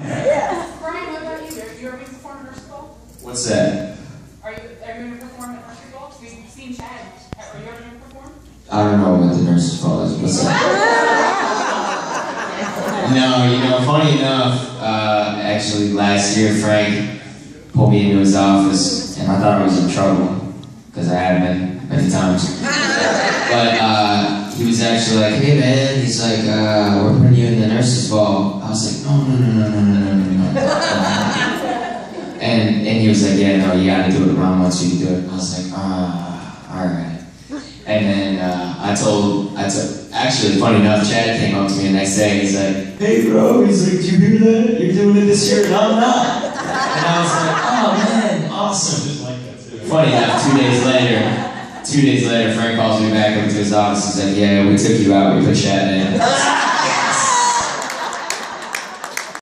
Bryan, what about you? Are you ever going to perform at Nurses Ball? What's that? Are you, are you going to perform at Ball? We've seen Chad. Are you ever going to perform? I don't know what the nurse's fault is. What's that? no, you know, funny enough, uh, actually last year Frank pulled me into his office and I thought I was in trouble because I had been many times. But uh, he was actually like, hey man, he's like, uh, we're putting you in the nurse's no, no, no, no. And, and he was like, yeah, no, you gotta do it. Mom wants you to do it. I was like, ah, all right. And then uh, I told, I told, actually, funny enough, Chad came up to me the next day. He's like, hey, bro. He's like, did you hear that? You're doing it this year, and I'm not. And I was like, oh man, awesome. Funny enough, two days later, two days later, Frank calls me back up to his office. He's like, yeah, we took you out. We put Chad in.